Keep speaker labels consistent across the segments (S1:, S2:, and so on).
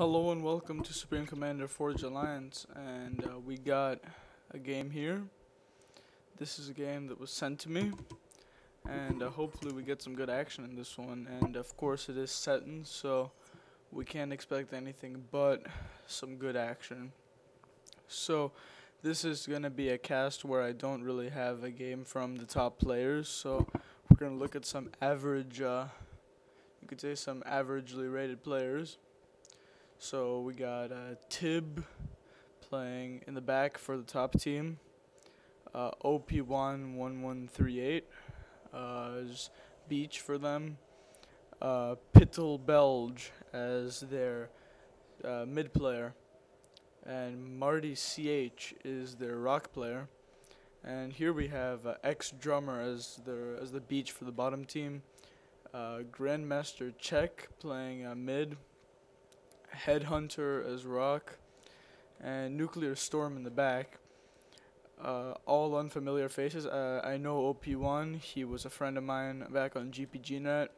S1: Hello and welcome to Supreme Commander Forge Alliance, and uh, we got a game here. This is a game that was sent to me, and uh, hopefully we get some good action in this one. And of course, it is Seton, so we can't expect anything but some good action. So, this is going to be a cast where I don't really have a game from the top players, so we're going to look at some average, uh, you could say some averagely rated players. So we got uh, Tib playing in the back for the top team. Uh, OP11138 uh, is Beach for them. Uh, Belge as their uh, mid player. And Marty CH is their rock player. And here we have uh, ex drummer as their as the beach for the bottom team. Uh, Grandmaster Czech playing uh, mid Headhunter as Rock, and Nuclear Storm in the back. Uh, all unfamiliar faces. Uh, I know OP1. He was a friend of mine back on GPGNet.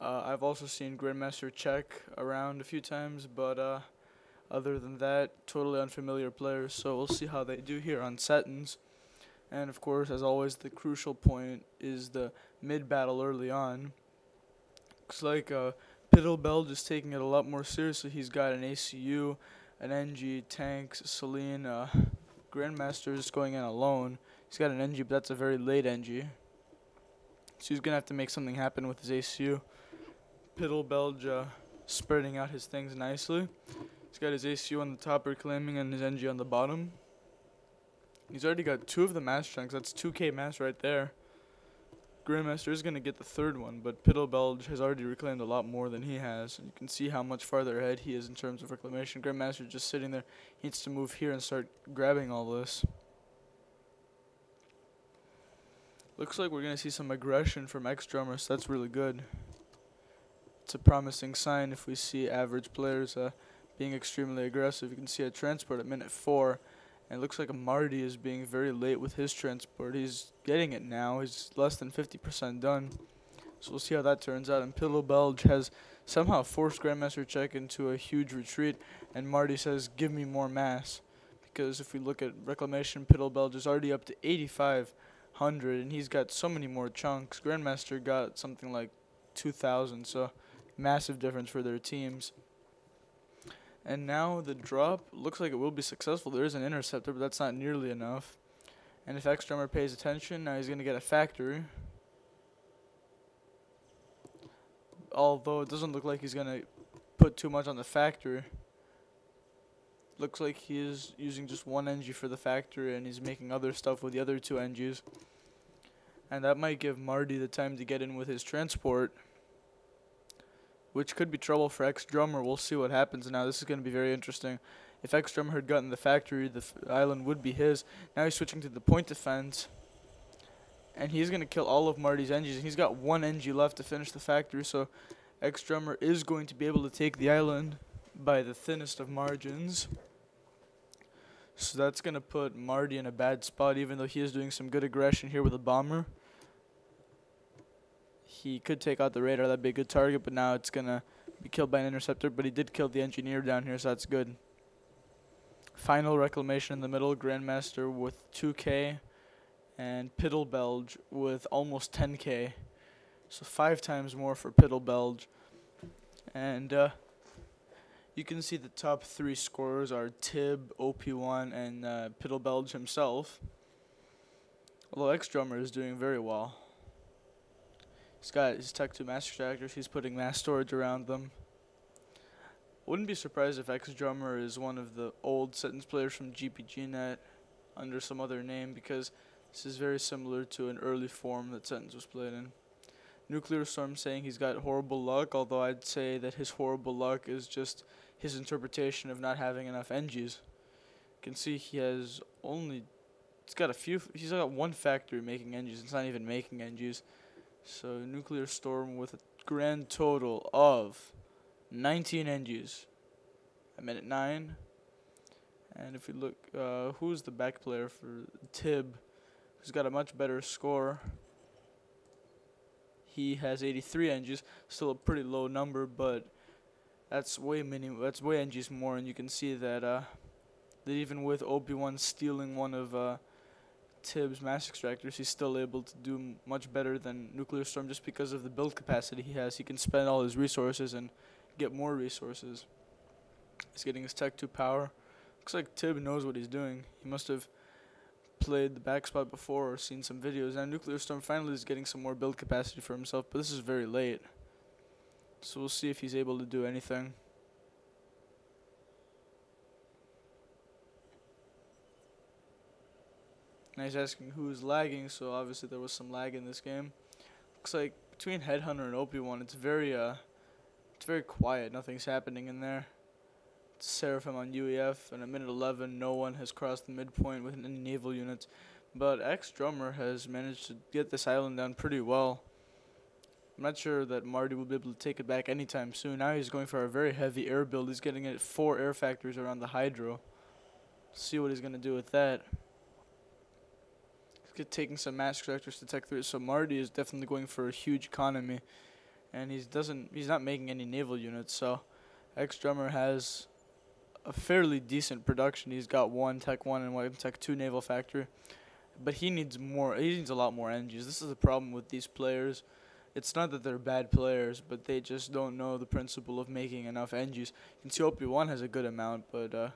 S1: Uh, I've also seen Grandmaster Check around a few times, but uh, other than that, totally unfamiliar players. So we'll see how they do here on Setons. And of course, as always, the crucial point is the mid battle early on. Looks like uh, Pittelbeld just taking it a lot more seriously. He's got an ACU, an NG, tanks, Selen, uh, Grandmaster just going in alone. He's got an NG, but that's a very late NG. So he's going to have to make something happen with his ACU. Pittelbeld uh, spreading out his things nicely. He's got his ACU on the top reclaiming and his NG on the bottom. He's already got two of the mass chunks. That's 2k mass right there. Grandmaster is going to get the third one, but Pittelbelge has already reclaimed a lot more than he has. And you can see how much farther ahead he is in terms of reclamation. Grandmaster just sitting there. He needs to move here and start grabbing all this. Looks like we're going to see some aggression from ex-drummer, so that's really good. It's a promising sign if we see average players uh, being extremely aggressive. You can see a transport at minute 4. And it looks like Marty is being very late with his transport. He's getting it now. He's less than 50% done. So we'll see how that turns out. And Pillow Belge has somehow forced Grandmaster Czech into a huge retreat. And Marty says, give me more mass. Because if we look at Reclamation, Pillow Belge is already up to 8,500. And he's got so many more chunks. Grandmaster got something like 2,000. So massive difference for their teams. And now the drop looks like it will be successful. There is an interceptor, but that's not nearly enough. And if X-Drummer pays attention, now he's going to get a factory. Although it doesn't look like he's going to put too much on the factory. Looks like he is using just one NG for the factory and he's making other stuff with the other two NGs. And that might give Marty the time to get in with his transport which could be trouble for X Drummer. We'll see what happens now. This is going to be very interesting. If X Drummer had gotten the factory, the island would be his. Now he's switching to the point defense. And he's going to kill all of Marty's NGs. He's got one NG left to finish the factory, so X Drummer is going to be able to take the island by the thinnest of margins. So that's going to put Marty in a bad spot, even though he is doing some good aggression here with a bomber he could take out the radar. That'd be a good target, but now it's going to be killed by an interceptor. But he did kill the engineer down here, so that's good. Final reclamation in the middle. Grandmaster with 2k. And Pittelbelge with almost 10k. So five times more for Pittelbelge. And uh, you can see the top three scorers are Tib, OP1, and uh, Pittelbelge himself. Although X-Drummer is doing very well. He's got his Tech 2 mass extractors. He's putting mass storage around them. Wouldn't be surprised if X Drummer is one of the old Setons players from GPGNet under some other name because this is very similar to an early form that Setons was played in. Nuclear Storm saying he's got horrible luck, although I'd say that his horrible luck is just his interpretation of not having enough NGs. You can see he has only, he's got a few, he's got one factory making NGs, it's not even making NGs. So nuclear storm with a grand total of 19 NGs minute 9. And if we look, uh, who's the back player for Tib, who's got a much better score? He has 83 NGs, still a pretty low number, but That's way many. That's way NGs more, and you can see that uh, that even with OP1 stealing one of uh, Tib's mass extractors, he's still able to do much better than Nuclear Storm just because of the build capacity he has. He can spend all his resources and get more resources. He's getting his Tech 2 power. Looks like Tib knows what he's doing. He must have played the back spot before or seen some videos. Now Nuclear Storm finally is getting some more build capacity for himself, but this is very late. So we'll see if he's able to do anything. Now he's asking who's lagging, so obviously there was some lag in this game. Looks like between Headhunter and OP1, it's very uh, it's very quiet. Nothing's happening in there. It's Seraphim on UEF, and at minute 11, no one has crossed the midpoint with any naval units. But X Drummer has managed to get this island down pretty well. I'm not sure that Marty will be able to take it back anytime soon. Now he's going for a very heavy air build. He's getting it four air factories around the Hydro. See what he's going to do with that. Taking some mass extractors to Tech 3. So Marty is definitely going for a huge economy. And he doesn't he's not making any naval units, so X Drummer has a fairly decent production. He's got one Tech 1 and one Tech 2 naval factory. But he needs more he needs a lot more engines. This is the problem with these players it's not that they're bad players, but they just don't know the principle of making enough NGs. You can see OP1 has a good amount, but uh,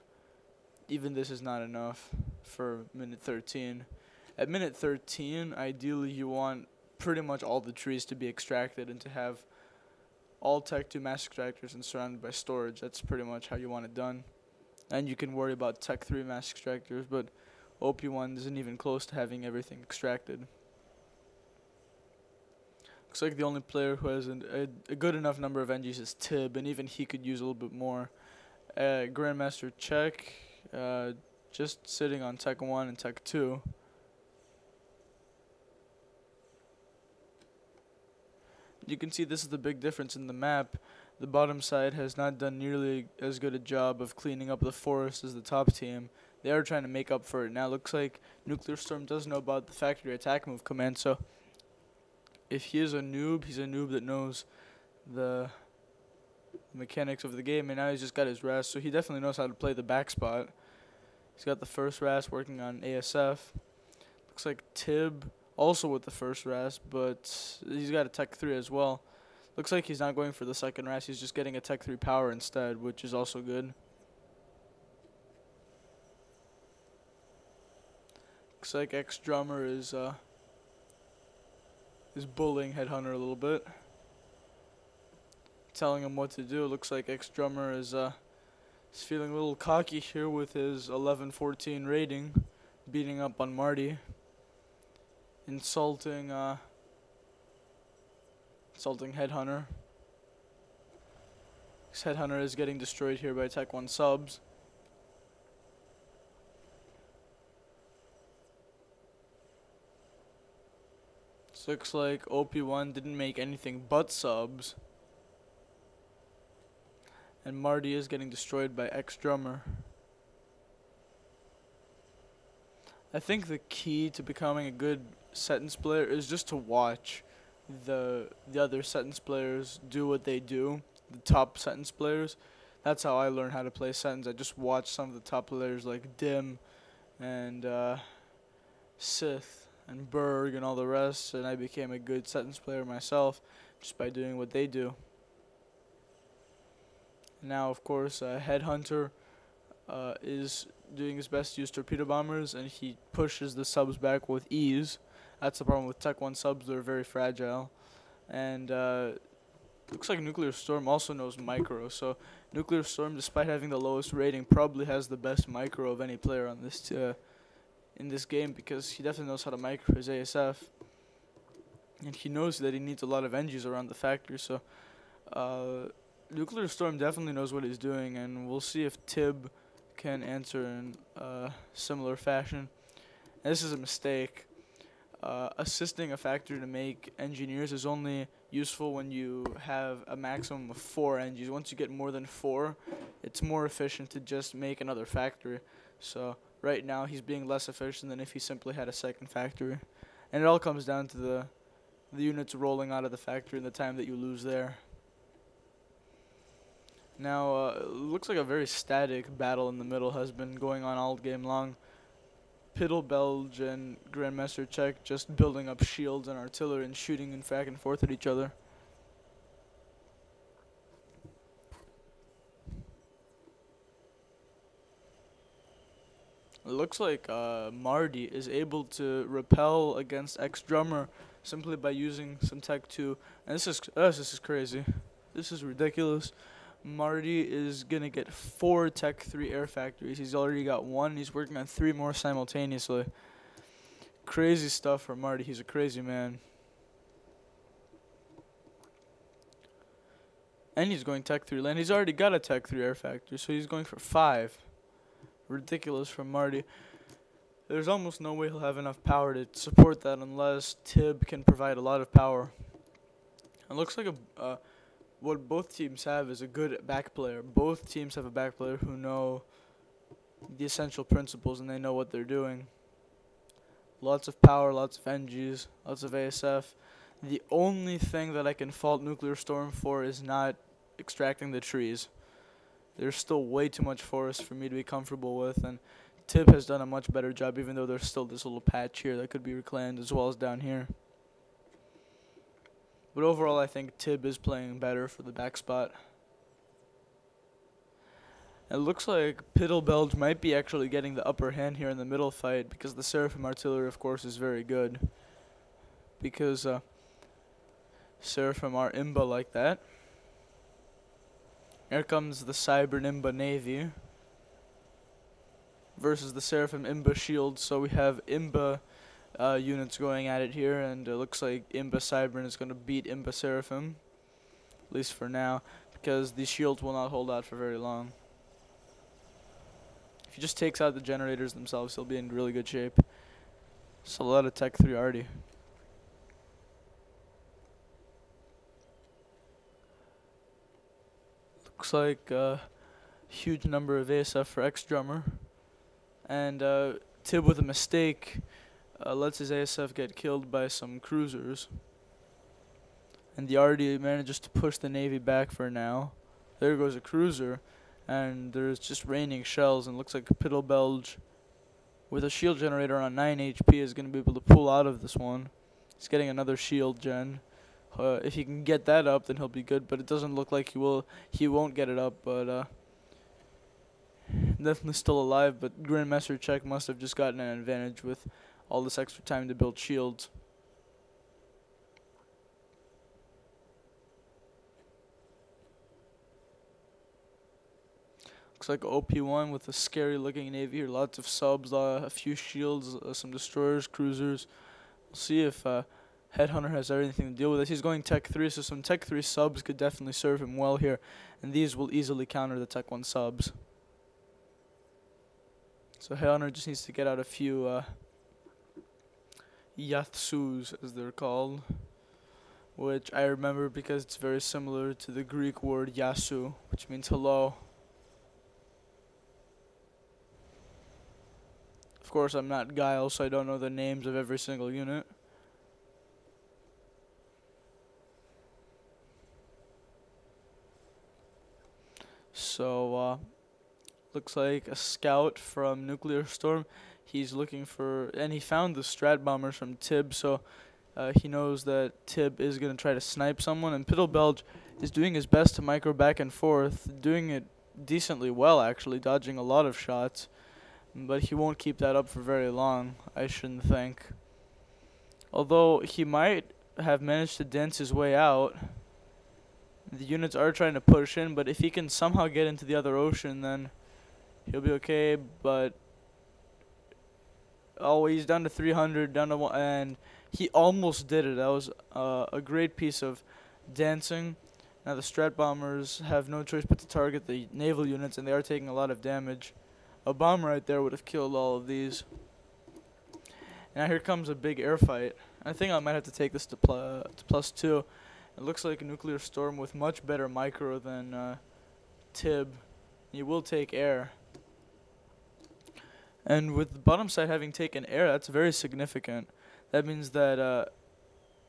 S1: even this is not enough for minute 13. At minute 13, ideally you want pretty much all the trees to be extracted and to have all Tech 2 mass extractors and surrounded by storage. That's pretty much how you want it done. And you can worry about Tech 3 mass extractors, but OP1 isn't even close to having everything extracted. Looks like the only player who has an, a, a, good enough number of NGs is Tib, and even he could use a little bit more. Uh, Grandmaster Check, uh, just sitting on Tech 1 and Tech 2. You can see this is the big difference in the map. The bottom side has not done nearly as good a job of cleaning up the forest as the top team. They are trying to make up for it. Now it looks like Nuclear Storm does know about the factory attack move command, so if he is a noob, he's a noob that knows the mechanics of the game, and now he's just got his RAS, so he definitely knows how to play the back spot. He's got the first RAS working on ASF. Looks like Tib also with the first RAS, but he's got a Tech 3 as well. Looks like he's not going for the second RAS, he's just getting a Tech 3 power instead, which is also good. Looks like X Drummer is uh, is bullying Headhunter a little bit. Telling him what to do. Looks like X Drummer is uh is feeling a little cocky here with his 11-14 rating, beating up on Marty, insulting uh insulting Headhunter. Headhunter is getting destroyed here by Tech 1 subs. looks like OP1 didn't make anything but subs. And Marty is getting destroyed by X Drummer. I think the key to becoming a good Setons player is just to watch the the other Setons players do what they do. The top Setons players. That's how I learned how to play Setons. I just watched some of the top players like Dim and uh, Sith and Berg and all the rest, and I became a good Setons player myself just by doing what they do. Now, of course, uh, Headhunter uh, is doing his best to use torpedo bombers, and he pushes the subs back with ease. That's the problem with Tech 1 subs, they're very fragile. And uh, looks like Nuclear Storm also knows micro, so Nuclear Storm, despite having the lowest rating, probably has the best micro of any player on this uh, in this game because he definitely knows how to micro his ASF. And he knows that he needs a lot of NGs around the factory, so uh, Nuclear Storm definitely knows what he's doing, and we'll see if Tib can answer in uh, similar fashion. And this is a mistake. Uh, assisting a factory to make engineers is only useful when you have a maximum of four NGs. Once you get more than four, it's more efficient to just make another factory. So right now he's being less efficient than if he simply had a second factory. And it all comes down to the the units rolling out of the factory and the time that you lose there. Now, uh, looks like a very static battle in the middle has been going on all game long. Piddle Belge and Grandmaster Czech just building up shields and artillery and shooting and back and forth at each other. It looks like uh, Marty is able to repel against X Drummer simply by using some Tech 2. And this is, uh, this is crazy. This is ridiculous. Marty is to get four Tech 3 air factories. He's already got one. He's working on three more simultaneously. Crazy stuff for Marty. He's a crazy man. And he's going Tech 3 land. He's already got a Tech 3 air factory, so he's going for five. Ridiculous from Marty. There's almost no way he'll have enough power to support that unless Tib can provide a lot of power. It looks like a... Uh, what both teams have is a good back player. Both teams have a back player who know the essential principles and they know what they're doing. Lots of power, lots of NGs, lots of ASF. The only thing that I can fault Nuclear Storm for is not extracting the trees. There's still way too much forest for me to be comfortable with, and Tib has done a much better job, even though there's still this little patch here that could be reclaimed, as well as down here. But overall, I think Tib is playing better for the back spot. It looks like Piddlebelge might be actually getting the upper hand here in the middle fight because the Seraphim artillery, of course, is very good. Because uh, Seraphim are Imba like that. Here comes the Cyber Imba Navy versus the Seraphim Imba Shield. So we have Imba uh, units going at it here, and it looks like Imba Cybran is going to beat Imba Seraphim, at least for now, because the shield will not hold out for very long. If he just takes out the generators themselves, he'll be in really good shape. It's a lot of Tech 3 already. Looks like a huge number of ASF for X Drummer. And uh, Tib with a mistake uh, lets his ASF get killed by some cruisers. And the RD manages to push the Navy back for now. There goes a cruiser, and there's just raining shells, and looks like Piddle Belge with a shield generator on 9 HP is going to be able to pull out of this one. He's getting another shield gen. Uh, if he can get that up, then he'll be good. But it doesn't look like he will. He won't get it up. But uh, definitely still alive. But Grandmaster Czech must have just gotten an advantage with all this extra time to build shields. Looks like OP1 with a scary looking navy here. Lots of subs, uh, a few shields, uh, some destroyers, cruisers. We'll see if uh, Headhunter has anything to deal with this. He's going Tech 3, so some Tech 3 subs could definitely serve him well here. And these will easily counter the Tech 1 subs. So Headhunter just needs to get out a few uh, Yathsus, as they're called, which I remember because it's very similar to the Greek word Yasu, which means hello. Of course, I'm not Gyle, so I don't know the names of every single unit. So, uh, looks like a scout from Nuclear Storm he's looking for, and he found the strat bombers from Tib, so uh, he knows that Tib is going to try to snipe someone, and Piddle Belge is doing his best to micro back and forth, doing it decently well, actually, dodging a lot of shots, but he won't keep that up for very long, I shouldn't think. Although he might have managed to dance his way out. The units are trying to push in, but if he can somehow get into the other ocean, then he'll be okay, but Oh, he's down to 300, down to one, and he almost did it. That was uh, a great piece of dancing. Now the strat bombers have no choice but to target the naval units, and they are taking a lot of damage. A bomb right there would have killed all of these. Now here comes a big air fight. I think I might have to take this to, pl uh, to plus two. It looks like a nuclear storm with much better micro than uh, Tib. He will take air. And with the bottom side having taken air, that's very significant. That means that uh,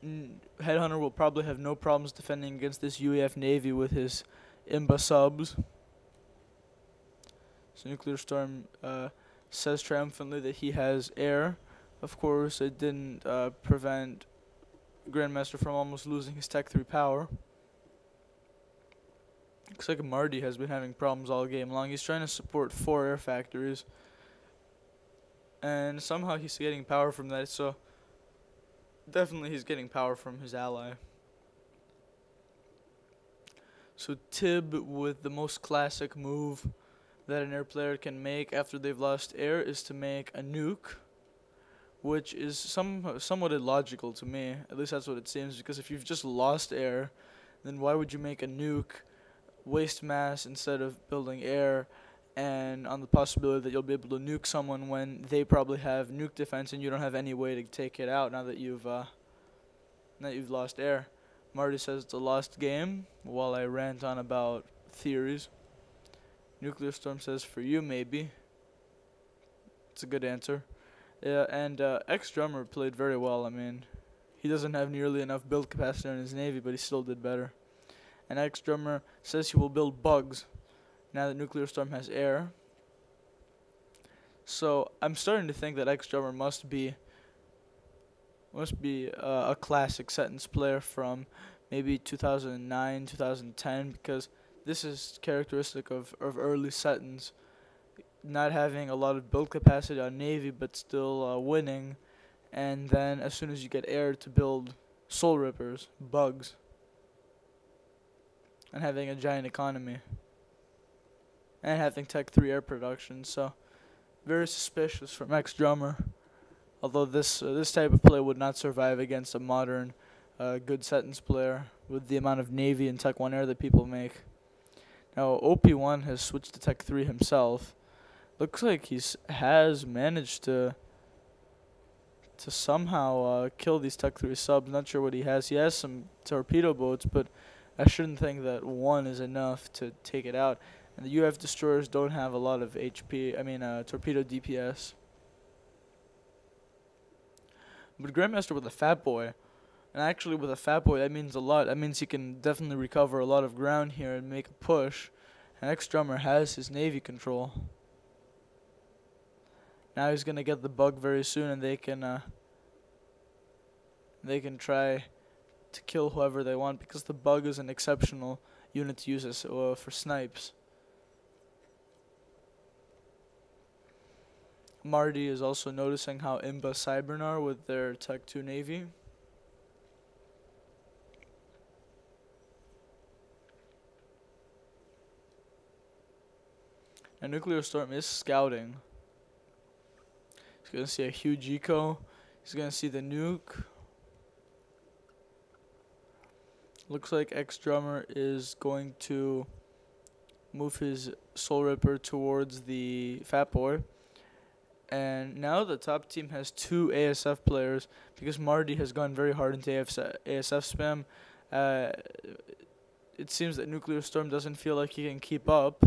S1: Headhunter will probably have no problems defending against this UEF Navy with his Imba subs. So Nuclear Storm uh, says triumphantly that he has air. Of course, it didn't uh, prevent Grandmaster from almost losing his Tech 3 power. Looks like Marty has been having problems all game long. He's trying to support four air factories. And somehow he's getting power from that, so definitely he's getting power from his ally. So Tib with the most classic move that an air player can make after they've lost air is to make a nuke, which is some somewhat illogical to me. At least that's what it seems. Because if you've just lost air, then why would you make a nuke, waste mass instead of building air, and on the possibility that you'll be able to nuke someone when they probably have nuke defense and you don't have any way to take it out now that you've uh, now that you've lost air. Marty says it's a lost game while I rant on about theories. Nuclear Storm says for you maybe. It's a good answer. Yeah, and uh, X Drummer played very well. I mean, he doesn't have nearly enough build capacity in his navy, but he still did better. And X Drummer says he will build bugs now that Nuclear Storm has air. So I'm starting to think that X Drummer must be must be uh, a classic Setons player from maybe 2009, 2010 because this is characteristic of, of early Setons not having a lot of build capacity on navy but still uh, winning and then as soon as you get air to build soul rippers bugs and having a giant economy and having tech 3 air production so very suspicious from X drummer although this uh, this type of play would not survive against a modern uh, good Setons player with the amount of Navy and Tech 1 Air that people make. Now, OP1 has switched to Tech 3 himself. Looks like he's has managed to to somehow uh, kill these Tech 3 subs. Not sure what he has. He has some torpedo boats, but I shouldn't think that one is enough to take it out. And the UF destroyers don't have a lot of HP. I mean, uh, torpedo DPS. But Grandmaster with a Fat Boy, and actually with a Fat Boy, that means a lot. That means he can definitely recover a lot of ground here and make a push. And X Drummer has his Navy control. Now he's gonna get the bug very soon, and they can uh, they can try to kill whoever they want because the bug is an exceptional unit to use as, uh, for snipes. Marty is also noticing how Imba Cybernar with their Tech 2 Navy. And Nuclear Storm is scouting. He's going to see a huge eco. He's going to see the nuke. Looks like X Drummer is going to move his Soul Ripper towards the Fat Boy. And now the top team has two ASF players because Marty has gone very hard into ASF spam. Uh, it seems that Nuclear Storm doesn't feel like he can keep up.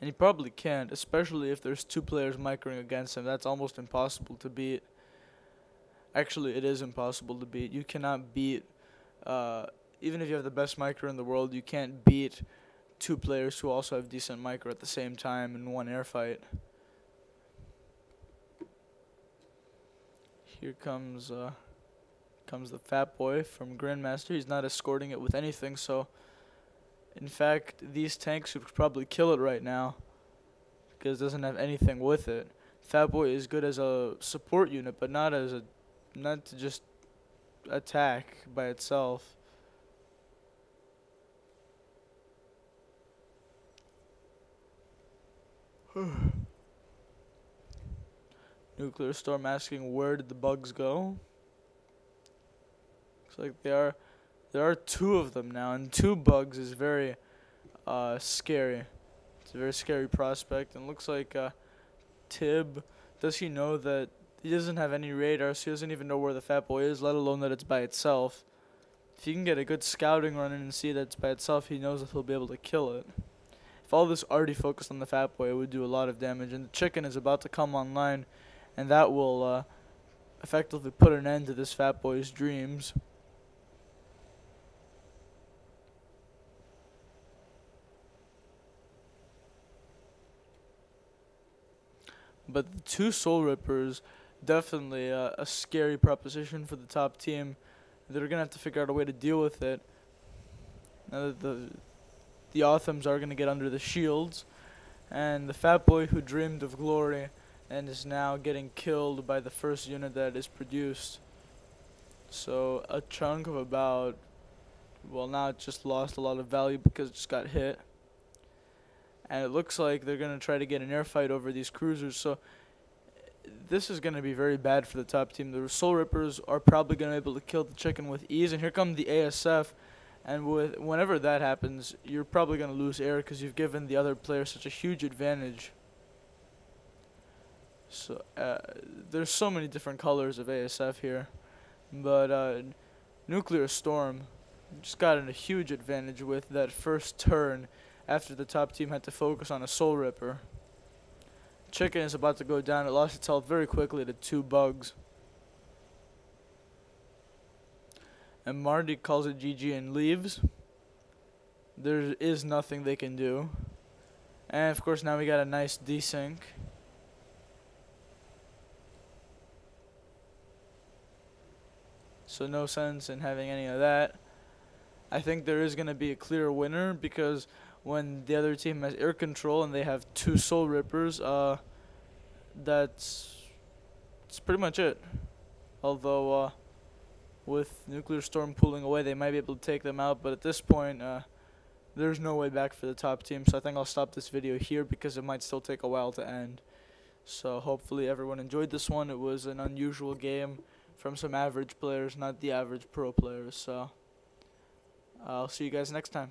S1: And he probably can't, especially if there's two players microing against him. That's almost impossible to beat. Actually, it is impossible to beat. You cannot beat, uh, even if you have the best micro in the world, you can't beat two players who also have decent micro at the same time in one air fight. Here comes uh, comes the fat boy from Grandmaster. He's not escorting it with anything, so in fact these tanks would probably kill it right now because it doesn't have anything with it. Fat boy is good as a support unit, but not as a not to just attack by itself. Nuclear Storm asking where did the bugs go? Looks like there are there are two of them now, and two bugs is very uh, scary. It's a very scary prospect, and looks like uh, Tib. Does he know that he doesn't have any radar, so he doesn't even know where the fat boy is, let alone that it's by itself. If he can get a good scouting run in and see that it's by itself, he knows that he'll be able to kill it. If all this already focused on the Fat Boy, it would do a lot of damage. And the Chicken is about to come online, and that will uh, effectively put an end to this Fat Boy's dreams. But the two Soul Rippers, definitely uh, a scary proposition for the top team. They're going to have to figure out a way to deal with it. Now that the the Othuums are gonna get under the shields, and the fat boy who dreamed of glory and is now getting killed by the first unit that is produced. So a chunk of about, well now it just lost a lot of value because it just got hit. And it looks like they're going to try to get an air fight over these cruisers. So this is going to be very bad for the top team. The Soul Rippers are probably going to be able to kill the chicken with ease. And here come the ASF. And with whenever that happens, you're probably going to lose air because you've given the other player such a huge advantage. So uh, there's so many different colors of ASF here, but uh, Nuclear Storm just got a huge advantage with that first turn after the top team had to focus on a Soul Ripper. Chicken is about to go down. It lost its health very quickly to two bugs. And Marty calls it GG and leaves. There is nothing they can do. And of course now we got a nice desync. so no sense in having any of that. I think there is going to be a clear winner because when the other team has air control and they have two Soul Rippers, uh, that's, that's pretty much it. Although, uh, with Nuclear Storm pulling away, they might be able to take them out, but at this point, uh, there's no way back for the top team, so I think I'll stop this video here because it might still take a while to end. So hopefully everyone enjoyed this one. It was an unusual game from some average players, not the average pro players. So I'll see you guys next time.